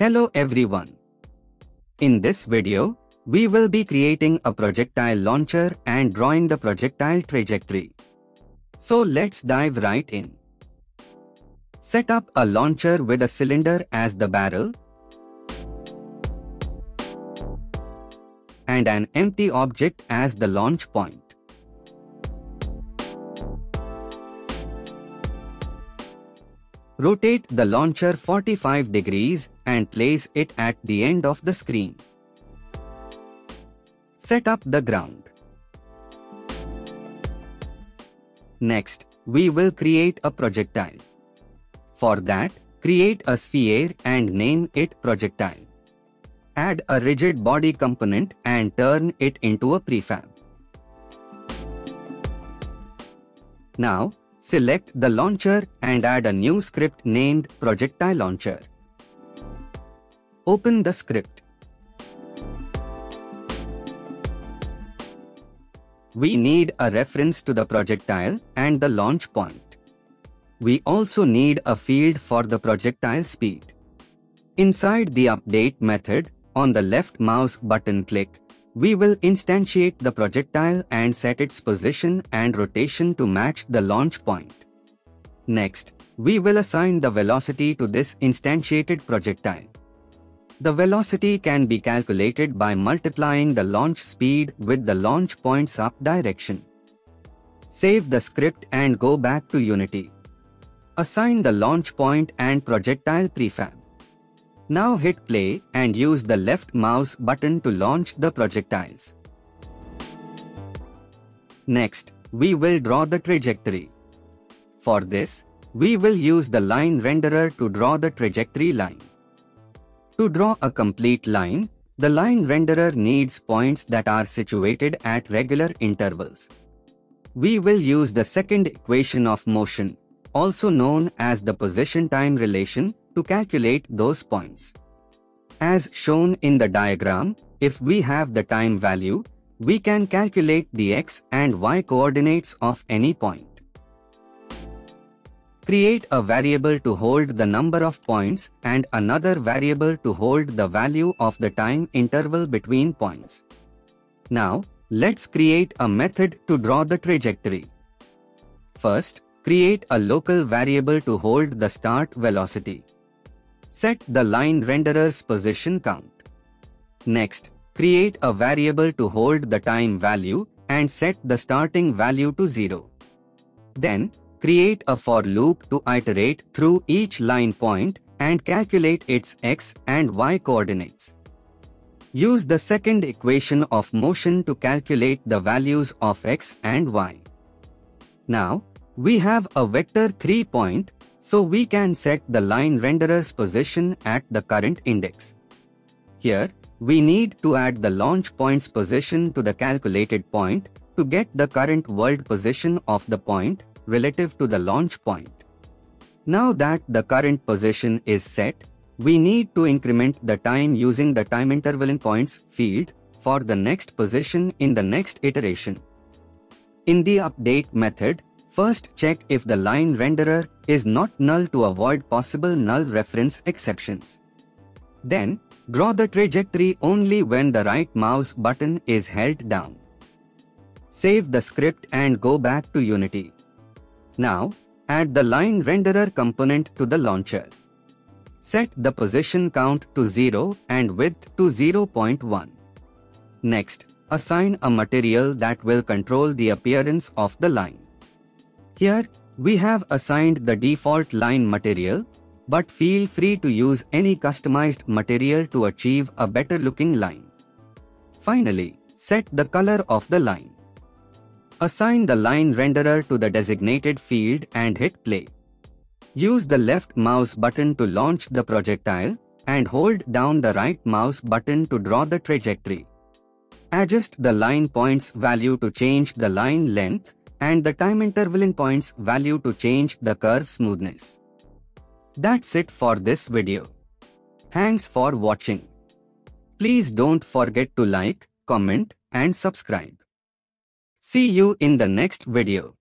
Hello everyone. In this video, we will be creating a projectile launcher and drawing the projectile trajectory. So let's dive right in. Set up a launcher with a cylinder as the barrel and an empty object as the launch point. Rotate the launcher 45 degrees and place it at the end of the screen. Set up the ground. Next, we will create a projectile. For that, create a sphere and name it projectile. Add a rigid body component and turn it into a prefab. Now, select the launcher and add a new script named projectile launcher. Open the script. We need a reference to the projectile and the launch point. We also need a field for the projectile speed. Inside the update method, on the left mouse button click, we will instantiate the projectile and set its position and rotation to match the launch point. Next, we will assign the velocity to this instantiated projectile. The velocity can be calculated by multiplying the launch speed with the launch point's up direction. Save the script and go back to Unity. Assign the launch point and projectile prefab. Now hit play and use the left mouse button to launch the projectiles. Next, we will draw the trajectory. For this, we will use the line renderer to draw the trajectory line. To draw a complete line, the line renderer needs points that are situated at regular intervals. We will use the second equation of motion, also known as the position time relation, to calculate those points. As shown in the diagram, if we have the time value, we can calculate the x and y coordinates of any point. Create a variable to hold the number of points and another variable to hold the value of the time interval between points. Now, let's create a method to draw the trajectory. First, create a local variable to hold the start velocity. Set the line renderer's position count. Next, create a variable to hold the time value and set the starting value to 0. Then, create a for loop to iterate through each line point and calculate its x and y coordinates. Use the second equation of motion to calculate the values of x and y. Now, we have a vector 3 point so we can set the line renderer's position at the current index. Here, we need to add the launch point's position to the calculated point to get the current world position of the point relative to the launch point. Now that the current position is set, we need to increment the time using the time interval in points field for the next position in the next iteration. In the update method, First check if the line renderer is not null to avoid possible null reference exceptions. Then, draw the trajectory only when the right mouse button is held down. Save the script and go back to Unity. Now, add the line renderer component to the launcher. Set the position count to 0 and width to 0.1. Next, assign a material that will control the appearance of the line. Here, we have assigned the default line material, but feel free to use any customized material to achieve a better looking line. Finally, set the color of the line. Assign the line renderer to the designated field and hit play. Use the left mouse button to launch the projectile and hold down the right mouse button to draw the trajectory. Adjust the line points value to change the line length and the time interval in points value to change the curve smoothness. That's it for this video. Thanks for watching. Please don't forget to like, comment and subscribe. See you in the next video.